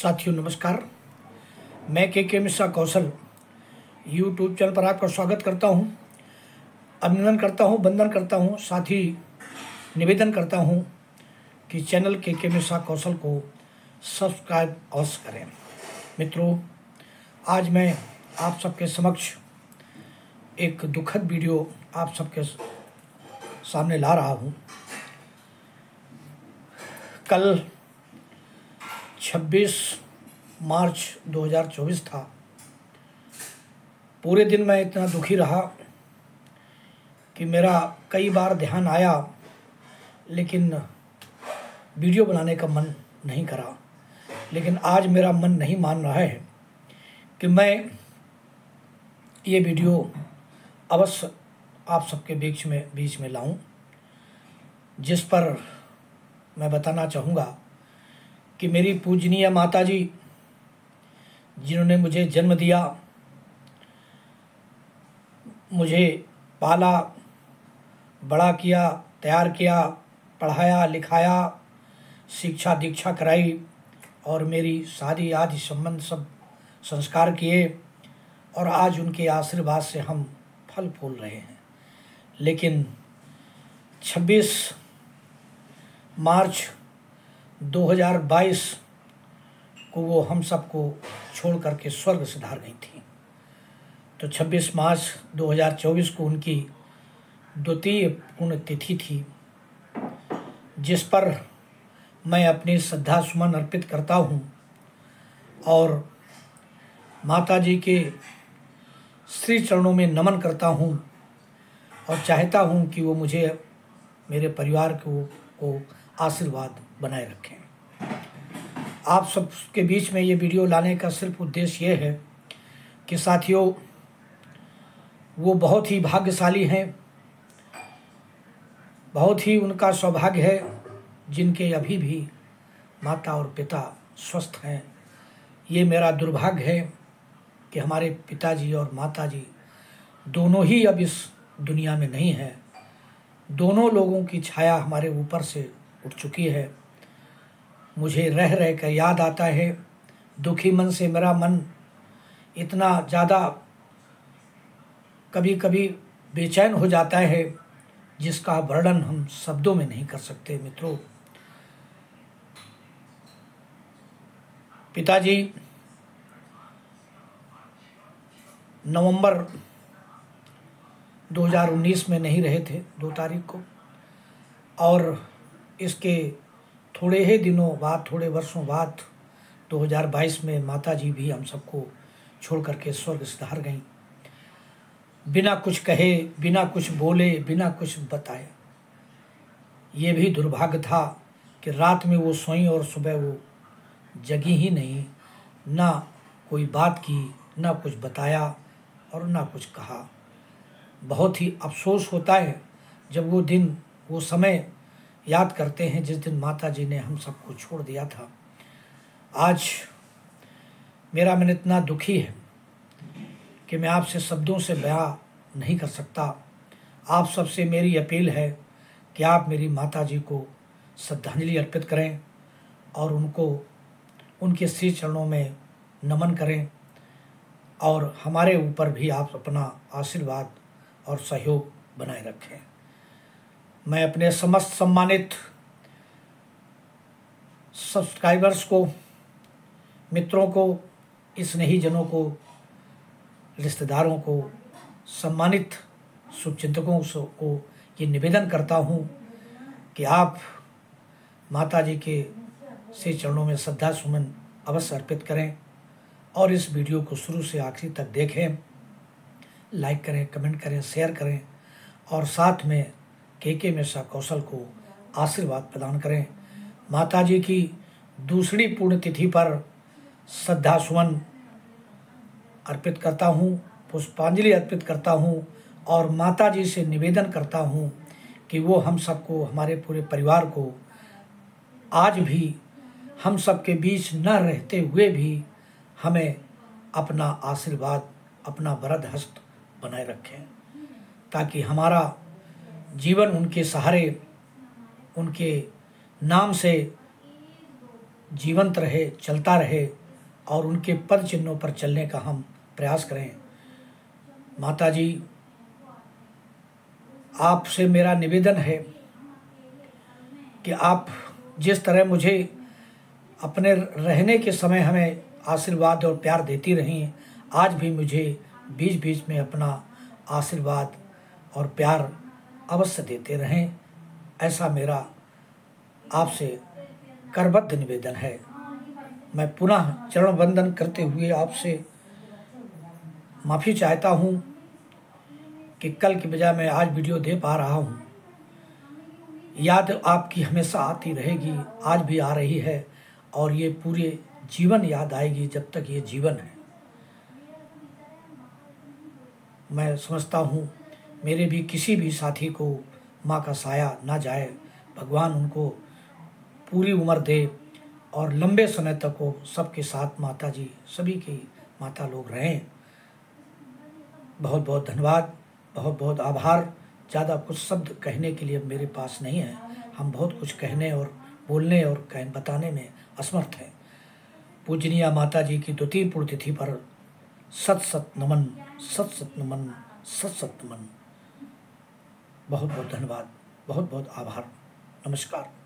साथियों, नमस्कार। मैं के के मिश्रा कौशल यूट्यूब चैनल पर आपका स्वागत करता हूँ, अभिनंदन करता हूँ, वंदन करता हूँ, साथ ही निवेदन करता हूँ कि चैनल के के मिश्रा कौशल को सब्सक्राइब अवश्य करें। मित्रों, आज मैं आप सबके समक्ष एक दुखद वीडियो आप सबके सामने ला रहा हूँ। कल 26 मार्च 2024 था। पूरे दिन मैं इतना दुखी रहा कि मेरा कई बार ध्यान आया, लेकिन वीडियो बनाने का मन नहीं करा। लेकिन आज मेरा मन नहीं मान रहा है कि मैं ये वीडियो अवश्य आप सबके बीच में बीच में लाऊं, जिस पर मैं बताना चाहूँगा। कि मेरी पूजनीय माता जी जिन्होंने मुझे जन्म दिया, मुझे पाला, बड़ा किया, तैयार किया, पढ़ाया, लिखाया, शिक्षा दीक्षा कराई और मेरी शादी आदि संबंध सब संस्कार किए और आज उनके आशीर्वाद से हम फल फूल रहे हैं। लेकिन 26 मार्च 2022 को वो हम सबको छोड़ करके स्वर्ग से धार गई थी। तो 26 मार्च 2024 को उनकी द्वितीय पुण्यतिथि थी, जिस पर मैं अपनी श्रद्धा सुमन अर्पित करता हूँ और माता जी के श्री चरणों में नमन करता हूँ और चाहता हूँ कि वो मुझे, मेरे परिवार को को आशीर्वाद बनाए रखें। आप सबके बीच में ये वीडियो लाने का सिर्फ़ उद्देश्य ये है कि साथियों, वो बहुत ही भाग्यशाली हैं, बहुत ही उनका सौभाग्य है जिनके अभी भी माता और पिता स्वस्थ हैं। ये मेरा दुर्भाग्य है कि हमारे पिताजी और माताजी दोनों ही अब इस दुनिया में नहीं हैं। दोनों लोगों की छाया हमारे ऊपर से उठ चुकी है। मुझे रह रह कर याद आता है। दुखी मन से मेरा मन इतना ज़्यादा कभी कभी बेचैन हो जाता है, जिसका वर्णन हम शब्दों में नहीं कर सकते मित्रों। पिताजी, नवंबर 2019 में नहीं रहे थे दो तारीख को, और इसके थोड़े ही दिनों बाद, थोड़े वर्षों बाद 2022 में माता जी भी हम सबको छोड़ करके स्वर्ग से धार गईं। बिना कुछ कहे, बिना कुछ बोले, बिना कुछ बताए। ये भी दुर्भाग्य था कि रात में वो सोई और सुबह वो जगी ही नहीं। ना कोई बात की, ना कुछ बताया और ना कुछ कहा। बहुत ही अफसोस होता है जब वो दिन, वो समय याद करते हैं जिस दिन माता जी ने हम सबको छोड़ दिया था। आज मेरा मन इतना दुखी है कि मैं आपसे शब्दों से बयां नहीं कर सकता। आप सबसे मेरी अपील है कि आप मेरी माता जी को श्रद्धांजलि अर्पित करें और उनको, उनके श्री चरणों में नमन करें और हमारे ऊपर भी आप अपना आशीर्वाद और सहयोग बनाए रखें। मैं अपने समस्त सम्मानित सब्सक्राइबर्स को, मित्रों को स्नेहीजनों को, रिश्तेदारों को, सम्मानित शुभचिंतकों को ये निवेदन करता हूँ कि आप माता जी के से चरणों में श्रद्धा सुमन अवश्य अर्पित करें और इस वीडियो को शुरू से आखिरी तक देखें, लाइक करें, कमेंट करें, शेयर करें और साथ में के के मिश्रा कौशल को आशीर्वाद प्रदान करें। माता जी की दूसरी पुण्यतिथि पर श्रद्धा सुमन अर्पित करता हूँ, पुष्पांजलि अर्पित करता हूँ और माता जी से निवेदन करता हूँ कि वो हम सबको, हमारे पूरे परिवार को आज भी हम सबके बीच न रहते हुए भी हमें अपना आशीर्वाद, अपना वरद हस्त बनाए रखें, ताकि हमारा जीवन उनके सहारे, उनके नाम से जीवंत रहे, चलता रहे और उनके पद चिन्हों पर चलने का हम प्रयास करें। माता जी आपसे मेरा निवेदन है कि आप जिस तरह मुझे अपने रहने के समय हमें आशीर्वाद और प्यार देती रही, आज भी मुझे बीच बीच में अपना आशीर्वाद और प्यार अवश्य देते रहें। ऐसा मेरा आपसे करबद्ध निवेदन है। मैं पुनः चरण वंदन करते हुए आपसे माफ़ी चाहता हूँ कि कल की बजाय मैं आज वीडियो दे पा रहा हूँ। याद आपकी हमेशा आती रहेगी, आज भी आ रही है और ये पूरे जीवन याद आएगी जब तक ये जीवन है। मैं समझता हूँ मेरे भी किसी भी साथी को माँ का साया ना जाए। भगवान उनको पूरी उम्र दे और लंबे समय तक वो सबके साथ माता जी सभी की माता लोग रहें। बहुत बहुत धन्यवाद बहुत बहुत आभार। ज़्यादा कुछ शब्द कहने के लिए मेरे पास नहीं है। हम बहुत कुछ कहने और बोलने और कह बताने में असमर्थ हैं। पूजनीय माता जी की द्वितीय पुण्यतिथि पर सत सत नमन सत सत नमन सत सत नमन। बहुत बहुत धन्यवाद बहुत बहुत आभार नमस्कार।